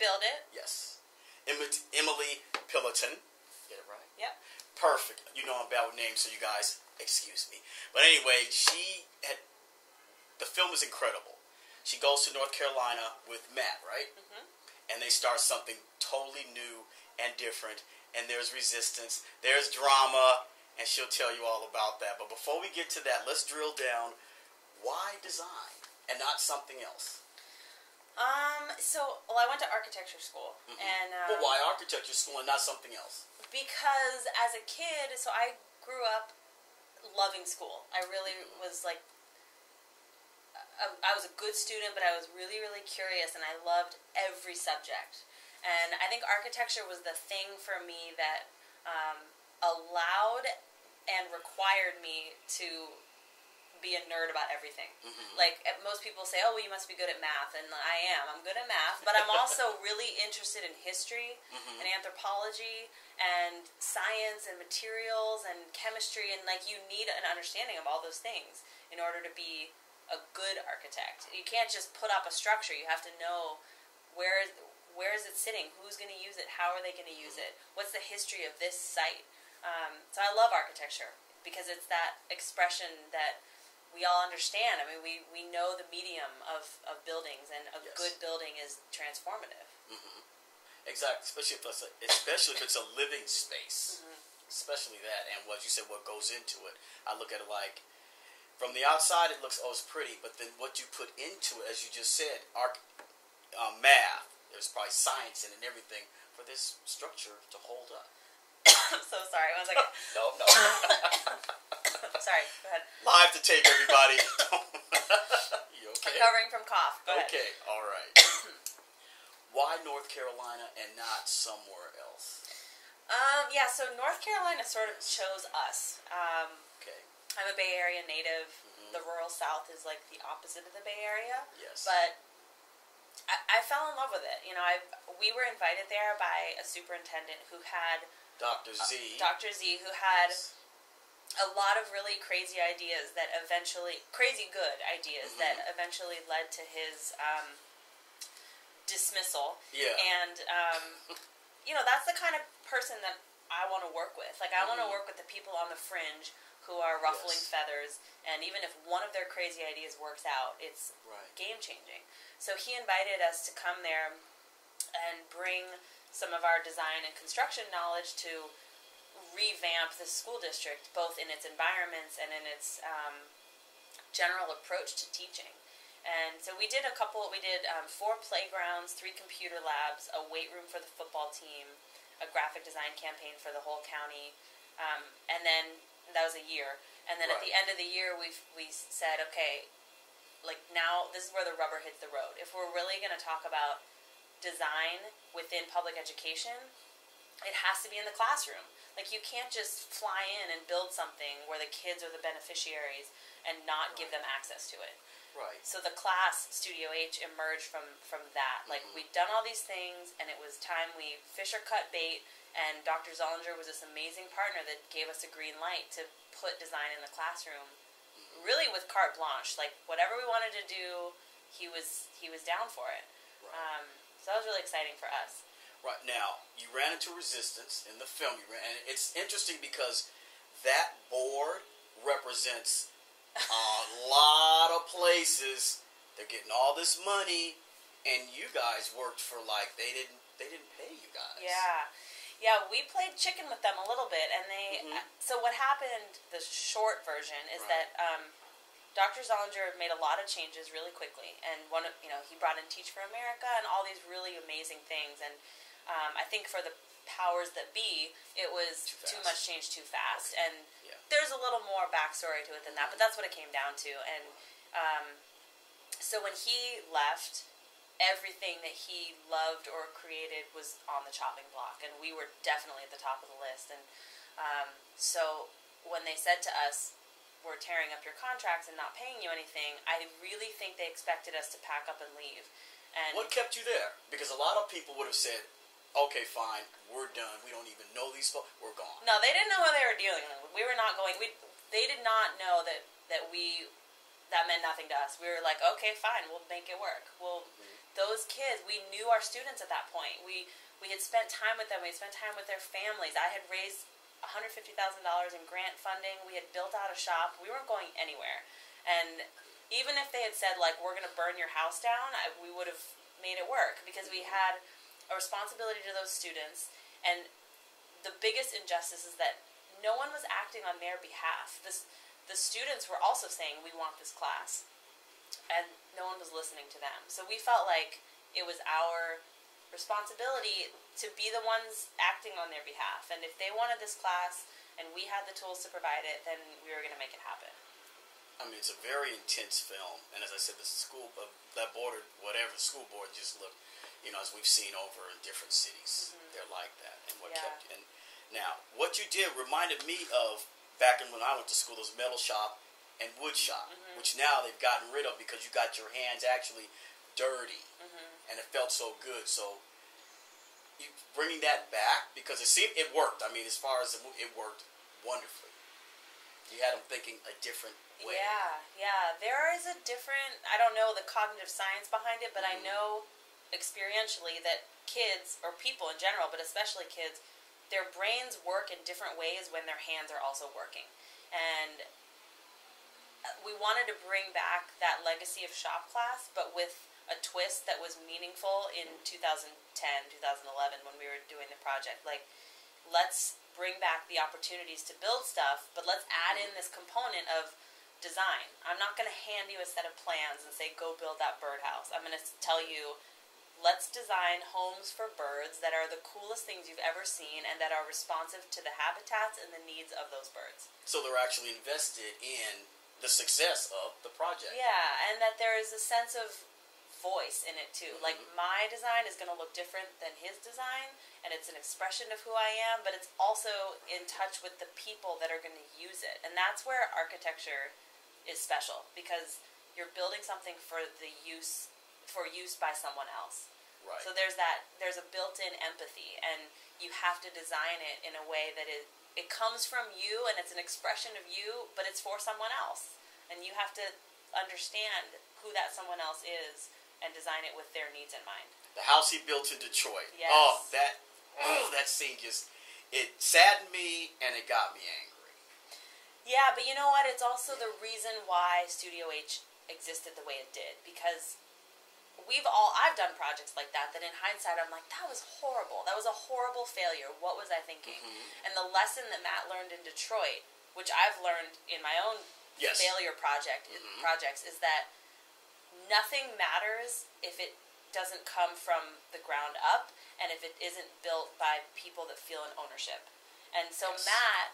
rebuild it. Yes. Emily, Emily Get it right? Yep. Perfect. You know I'm bad with names, so you guys excuse me. But anyway, she had the film is incredible. She goes to North Carolina with Matt, right? Mhm. And they start something totally new and different. And there's resistance, there's drama, and she'll tell you all about that. But before we get to that, let's drill down. Why design and not something else? Um. So, well, I went to architecture school, Mhm. and um, but why architecture school and not something else? because as a kid, so I grew up loving school. I really was like, I, I was a good student, but I was really, really curious, and I loved every subject. And I think architecture was the thing for me that um, allowed and required me to be a nerd about everything. Mhm. Like eh, most people say, "Oh, well, you must be good at math," and I am. I'm good at math, but I'm also really interested in history Mhm. and anthropology and science and materials and chemistry and like you need an understanding of all those things in order to be a good architect. You can't just put up a structure. You have to know where where is it sitting, who's going to use it, how are they going to use it, what's the history of this site. Um, so I love architecture because it's that expression that we all understand. I mean, we, we know the medium of, of buildings, and a Yes. good building is transformative. Exactly, especially if it's a, especially if it's a living space, Mhm. especially that, and what you said, what goes into it. I look at it like from the outside, it looks oh, it's pretty, but then what you put into it, as you just said, arc, uh, math. There's probably science in it and everything for this structure to hold up. I'm so sorry. One second. No, no. sorry. Go ahead. Live to tape, everybody. you okay? Recovering from cough. Go ahead. Okay, all right. Why North Carolina and not somewhere else? Um, yeah. So North Carolina sort of chose us. Um, Okay, I'm a Bay Area native. Mhm. The rural South is like the opposite of the Bay Area. yes. but I, I fell in love with it. You know, I we were invited there by a superintendent who had Dr. uh, Z. Dr. Z, who had Yes. A lot of really crazy ideas that eventually crazy good ideas that eventually led to his um, dismissal. Yeah. And um, you know, that's the kind of person that I want to work with. Like I want to work with the people on the fringe who are ruffling Yes. feathers, and even if one of their crazy ideas works out, it's Right. game changing. So he invited us to come there and bring some of our design and construction knowledge to revamp the school district, both in its environments and in its um, general approach to teaching. And so we did a couple. We did um, four playgrounds, three computer labs, a weight room for the football team, a graphic design campaign for the whole county, um, and then that was a year. And then at the end of the year, we we said, okay, like now this is where the rubber hits the road. If we're really going to talk about design within public education, it has to be in the classroom. Like you can't just fly in and build something where the kids are the beneficiaries and not give them access to it. Right. So the class Studio H emerged from from that. Like Mhm. we'd done all these things, and it was time we Fisher cut bait. And Dr. Zullinger was this amazing partner that gave us a green light to put design in the classroom, really with carte blanche. Like whatever we wanted to do, he was he was down for it. Right. Um, so that was really exciting for us. Right now, you ran into resistance in the film. You ran, and it's interesting because that board represents a lot of places. They're getting all this money, and you guys worked for like they didn't they didn't pay you guys. Yeah. Yeah, we played chicken with them a little bit, and they. Mhm. So what happened? The short version is Right. that um, Dr. Zullinger made a lot of changes really quickly, and one of you know he brought in Teach for America and all these really amazing things, and um, I think for the powers that be, it was Too too, much change too fast, and Yeah. there's a little more backstory to it than that, but that's what it came down to, and um, so when he left everything that he loved or created was on the chopping block, and we were definitely at the top of the list. And um, so when they said to us, "We're tearing up your contracts and not paying you anything," I really think they expected us to pack up and leave. And What kept you there? Because a lot of people would have said, "Okay, fine, we're done. We don't even know these folks. We're gone." no, they didn't know who they were dealing with. We were not going. We they did not know that that we that meant nothing to us. We were like, okay, fine, we'll make it work. Well, mm-hmm. those kids, we knew our students at that point. We we had spent time with them. We had spent time with their families. I had raised one hundred fifty thousand dollars in grant funding. We had built out a shop. We weren't going anywhere, and even if they had said like we're going to burn your house down, I, we would have made it work because we had a responsibility to those students. And the biggest injustice is that no one was acting on their behalf. This the students were also saying we want this class and no one was listening to them so we felt like it was our responsibility to be the ones acting on their behalf and if they wanted this class and we had the tools to provide it then we were going to make it happen I mean, it's a very intense film, and as I said, the school, uh, that board, whatever school board, just looked, you know, as we've seen over in different cities, Mhm. they're like that. And what Yeah. kept and now what you did reminded me of back in when I went to school, those metal shop and wood shop, Mhm. which now they've gotten rid of because you got your hands actually dirty, mm-hmm. and it felt so good. So you bringing that back because it seemed it worked. I mean, as far as the movie, it worked wonderfully. You had them thinking a different way. Yeah, yeah. There is a different, I don't know the cognitive science behind it, but I Mhm. know experientially that kids, or people in general, but especially kids, their brains work in different ways when their hands are also working. And we wanted to bring back that legacy of shop class, but with a twist that was meaningful in 2010, 2011 when we were doing the project. Like, let's bring back the opportunities to build stuff, but let's add in this component of design. I'm not going to hand you a set of plans and say, go build that birdhouse. I'm going to tell you, let's design homes for birds that are the coolest things you've ever seen and that are responsive to the habitats and the needs of those birds. So they're actually invested in the success of the project. Yeah, and that there is a sense of voice in it too. Like Mhm. my design is going to look different than his design, and it's an expression of who I am, but it's also in touch with the people that are going to use it. And that's where architecture is special because you're building something for the use for use by someone else. Right. So there's that there's a built-in empathy and you have to design it in a way that it it comes from you and it's an expression of you, but it's for someone else. And you have to understand who that someone else is and design it with their needs in mind. the house he built in Detroit. Yes. Oh, that oh, that scene just it saddened me and it got me angry. Yeah, but you know what? It's also the reason why Studio H existed the way it did because we've all I've done projects like that that in hindsight I'm like that was horrible. That was a horrible failure. What was I thinking? Mhm. And the lesson that Matt learned in Detroit, which I've learned in my own Yes. failure project Mhm. projects is that nothing matters if it doesn't come from the ground up and if it isn't built by people that feel an ownership. And so Yes. Matt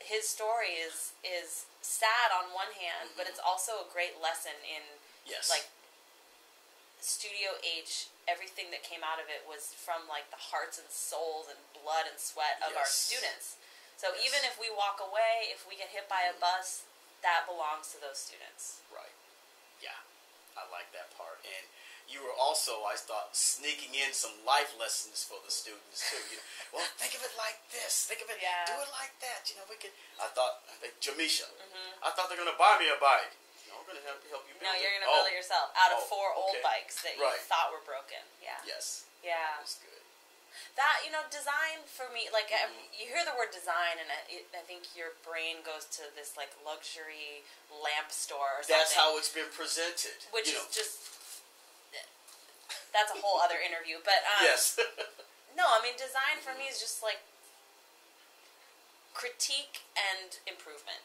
his story is is sad on one hand, but Mhm. it's also a great lesson in Yes. like Studio H everything that came out of it was from like the hearts and souls and blood and sweat of our students. So Yes. even if we walk away, if we get hit by a Mhm. bus, that belongs to those students. Right. Yeah. I like that part. And you were also, I thought, sneaking in some life lessons for the students too. You know, well, think of it like this. Think of it. Yeah. Do it like that. You know, we could. I thought, I think Jamisha. hmm I thought they're gonna buy me a bike. No, I'm gonna help, help you build No, you're gonna Oh, build it yourself out of Oh, four old bikes that you Right. thought were broken. Yeah, Yes, yeah. that's good. That you know, design for me, like I- Mhm. you hear the word design, and I, I think your brain goes to this like luxury lamp store or something. That's how it's been presented. which is know. just that's a whole other interview. But um, yes. No, I mean design for me is just like critique and improvement.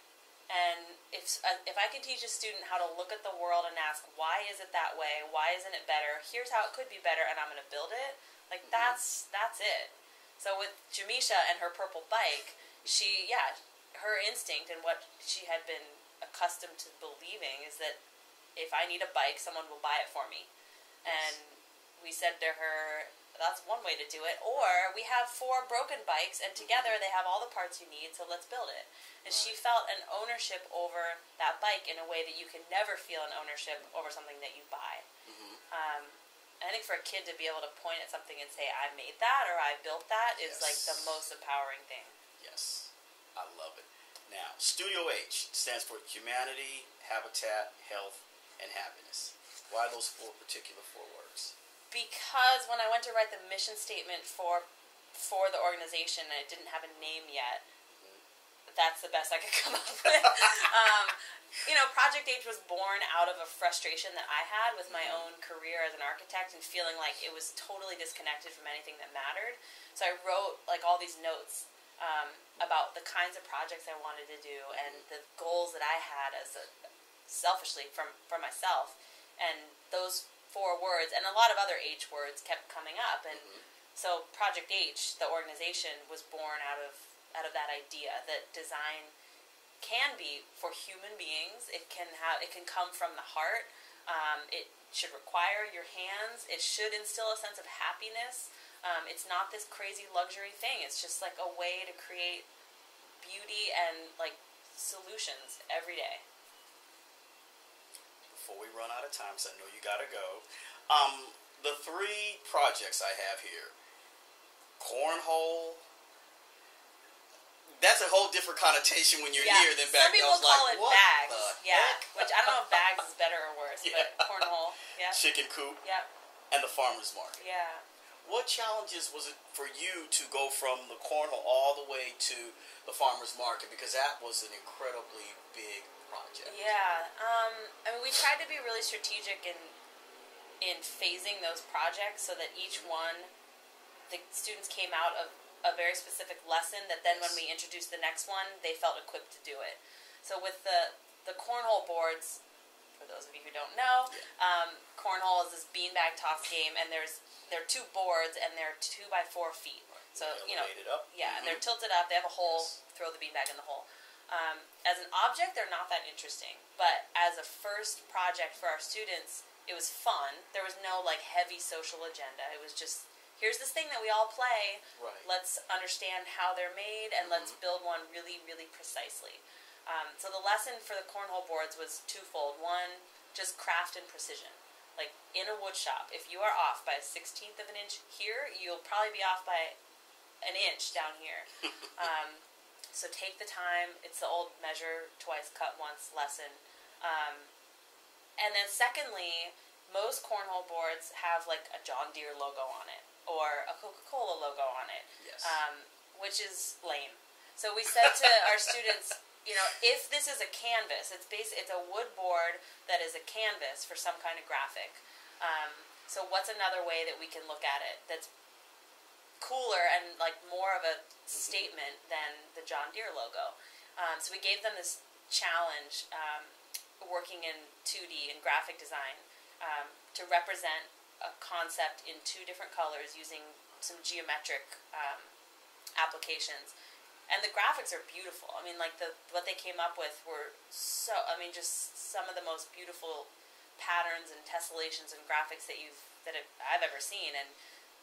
And if uh, if I could teach a student how to look at the world and ask why is it that way, why isn't it better? Here's how it could be better, and I'm going to build it. Like Mhm. that's that's it. So with Jamisha and her purple bike, she yeah, her instinct and what she had been accustomed to believing is that if I need a bike, someone will buy it for me. And we said to her, that's one way to do it. Or we have four broken bikes, and together they have all the parts you need, so let's build it. And she felt an ownership over that bike in a way that you can never feel an ownership over something that you buy. hmm Um, I think for a kid to be able to point at something and say, I made that or I built that is like the most empowering thing. Yes, I love it. Now, Studio H stands for Humanity, Habitat, Health, and Happiness. Why those four particular four words? Because when I went to write the mission statement for for the organization and it didn't have a name yet, that's the best I could come up with. um, you know, Project H was born out of a frustration that I had with my own career as an architect and feeling like it was totally disconnected from anything that mattered. So I wrote like all these notes um, about the kinds of projects I wanted to do and the goals that I had as a selfishly from for myself. And those four words and a lot of other H words kept coming up and so Project H, the organization, was born out of out of that idea that design can be for human beings. It can have it can come from the heart. Um, it should require your hands. It should instill a sense of happiness. Um, it's not this crazy luxury thing. It's just like a way to create beauty and like solutions every day. Before we run out of time, because I know you gotta go. Um, the three projects I have here: cornhole. That's a whole different connotation when you're here than back Some people call like, it what bags. the yeah, heck? which I don't know if bags is better or worse, Yeah. but cornhole. Yeah. Chicken coop Yep. and the farmers market. Yeah. What challenges was it for you to go from the cornhole all the way to the farmers market? Because that was an incredibly big project. Yeah. Um, I mean, we tried to be really strategic in in phasing those projects so that each one, the students came out of a very specific lesson. That then, when we introduced the next one, they felt equipped to do it. So with the the cornhole boards, for those of you who don't know, um, cornhole is this beanbag toss game, and there's there are two boards and they're two by four feet. So you know, yeah, and they're Mhm. tilted up. They have a hole. Yes. Throw the beanbag in the hole. Um, as an object, they're not that interesting. But as a first project for our students, it was fun. There was no like heavy social agenda. It was just here's this thing that we all play. Right. Let's understand how they're made and let's build one really, really precisely. Um, so the lesson for the cornhole boards was twofold. One, just craft and precision. Like in a wood shop, if you are off by a sixteenth of an inch here, you'll probably be off by an inch down here. um, so take the time. It's the old measure twice, cut once lesson. Um, and then secondly, most cornhole boards have like a John Deere logo on it or a Coca Cola logo on it, Yes. um, which is lame. So we said to our students, you know, if this is a canvas, it's bas- it's a wood board that is a canvas for some kind of graphic. Um, so what's another way that we can look at it that's cooler and like more of a statement than the John Deere logo? Um, so we gave them this challenge, um, working in 2D and graphic design, um, to represent a concept in two different colors using some geometric um, applications and the graphics are beautiful. I mean, like the what they came up with were so. I mean, just some of the most beautiful patterns and tessellations and graphics that you've that I've ever seen. And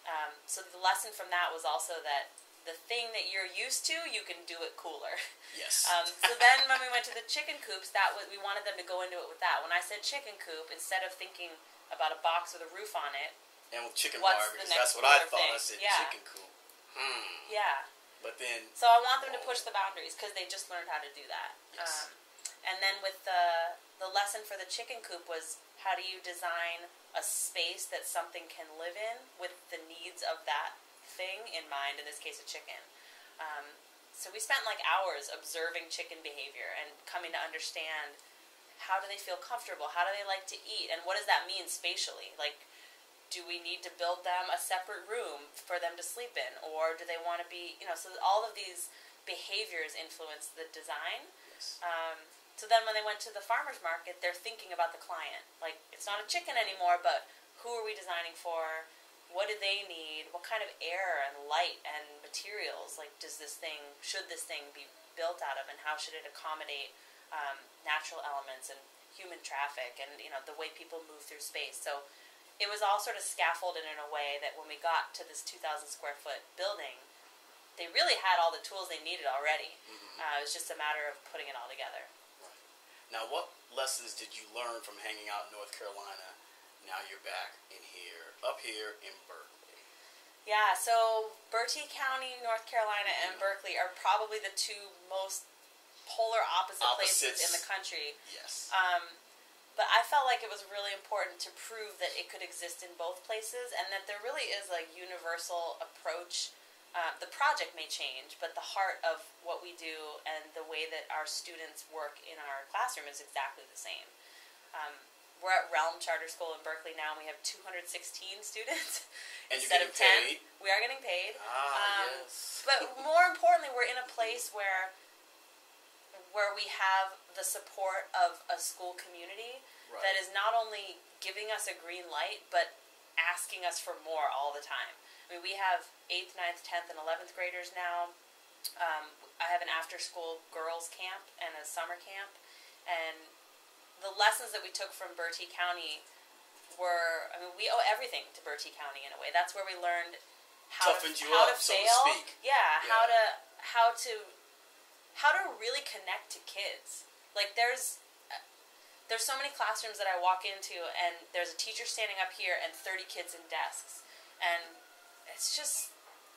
um, so the lesson from that was also that the thing that you're used to, you can do it cooler. yes. Um, so then when we went to the chicken coops, that was we wanted them to go into it with that. When I said chicken coop, instead of thinking about a box with a roof on it, and with chicken wire, because that's what I thought. I said Yeah. chicken coop. Hmm. yeah. But then So I want them to push the boundaries because they just learned how to do that. Yes. Um, and then with the the lesson for the chicken coop was how do you design a space that something can live in with the needs of that thing in mind. In this case, a chicken. Um, so we spent like hours observing chicken behavior and coming to understand how do they feel comfortable, how do they like to eat, and what does that mean spatially, like do we need to build them a separate room for them to sleep in or do they want to be you know so all of these behaviors influence the design yes. um, so then when they went to the farmers market they're thinking about the client like it's not a chicken anymore but who are we designing for what do they need what kind of air and light and materials like does this thing should this thing be built out of and how should it accommodate um, natural elements and human traffic and you know the way people move through space so it was all sort of scaffolded in a way that when we got to this 2,000 square foot building, they really had all the tools they needed already. Mhm. Uh, it was just a matter of putting it all together. Now, what lessons did you learn from hanging out in North Carolina? Now you're back in here, up here in Berkeley. Yeah, so Bertie County, North Carolina, and Berkeley are probably the two most polar opposite places in the country. Yes. Um, but I felt like it was really important to prove that it could exist in both places and that there really is a universal approach. Uh, the project may change, but the heart of what we do and the way that our students work in our classroom is exactly the same. Um, we're at Realm Charter School in Berkeley now, and we have 216 students And you're instead getting of 10. paid. We are getting paid. Ah, Um, yes. But more importantly, we're in a place where where we have the support of a school community Right. that is not only giving us a green light, but asking us for more all the time. I mean, we have 8th, 9th, 10th, and 11th graders now. Um, I have an after school girls camp and a summer camp. And the lessons that we took from Bertie County were, I mean, we owe everything to Bertie County in a way. That's where we learned how Toughened to, you how up, to so to fail. speak. Yeah, how to how to how to really connect to kids. Like there's there's so many classrooms that I walk into and there's a teacher standing up here and 30 kids in desks and it's just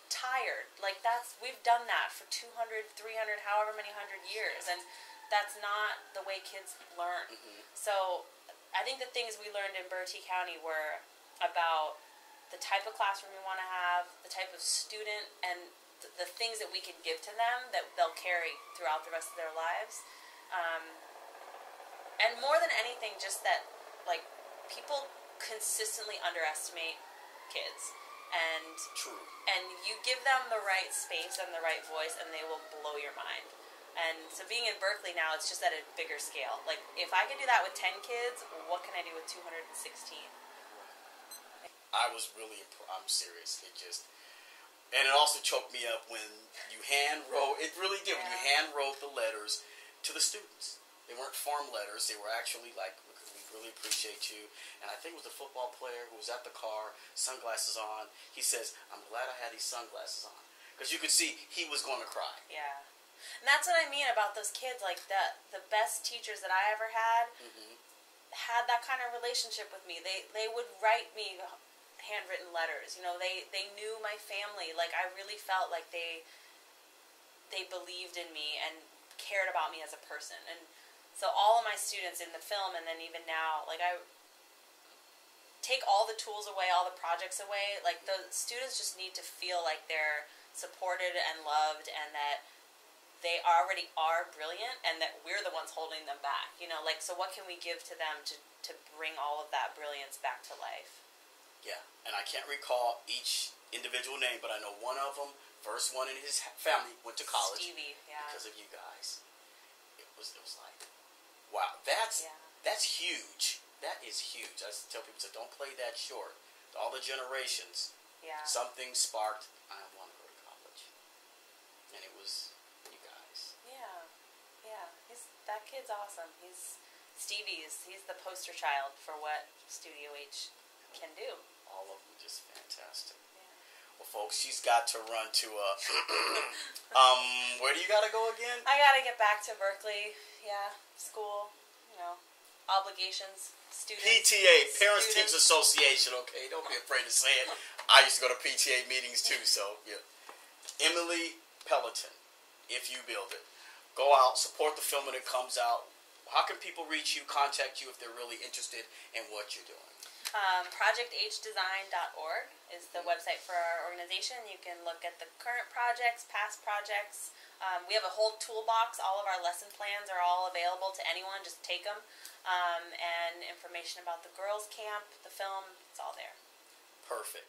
tired. Like that's we've done that for 200, 300, however many hundred years and that's not the way kids learn. Mhm. So I think the things we learned in Bertie County were about the type of classroom we want to have, the type of student, and th- the things that we can give to them that they'll carry throughout the rest of their lives. Um, and more than anything, just that like people consistently underestimate kids, and True. and you give them the right space and the right voice, and they will blow your mind. And so being in Berkeley now, it's just at a bigger scale. Like if I can do that with ten kids, what can I do with two hundred and sixteen? I was really, I'm serious. It just, and it also choked me up when you hand wrote. It really did when you hand wrote the letters to the students. They weren't form letters. They were actually like, "We really appreciate you." And I think it was the football player who was at the car, sunglasses on. He says, "I'm glad I had these sunglasses on." Because you could see he was going to cry. Yeah. And that's what I mean about those kids. Like the the best teachers that I ever had hmm had that kind of relationship with me. They they would write me handwritten letters. You know, they they knew my family. Like I really felt like they they believed in me and cared about me as a person. And so all of my students in the film and then even now, like I take all the tools away, all the projects away. Like the students just need to feel like they're supported and loved and that they already are brilliant and that we're the ones holding them back. You know, like so what can we give to them to to bring all of that brilliance back to life? Yeah, and I can't recall each individual name, but I know one of them. First one in his family went to college. Stevie, yeah. because of you guys. Was it was like, wow, that's Yeah. that's huge. That is huge. I tell people, so don't play that short. All the generations, Yeah. something sparked. I want to go to college, and it was you guys. Yeah. Yeah. He's that kid's awesome. He's Stevie's he's the poster child for what Studio H can do. All of them just fantastic. Folks, she's got to run to a. um, where do you got to go again? I gotta get back to Berkeley. Yeah, school. You know, obligations. Students. PTA, Parents students. Teachers Association. Okay, don't be afraid to say it. I used to go to PTA meetings too. So yeah, Emily Pilloton. If you build it, go out, support the film when it comes out. How can people reach you, contact you if they're really interested in what you're doing? Um, ProjectHDesign.org is the website for our organization. You can look at the current projects, past projects. Um, we have a whole toolbox. All of our lesson plans are all available to anyone. Just take them. Um, and information about the girls' camp, the film, it's all there. Perfect.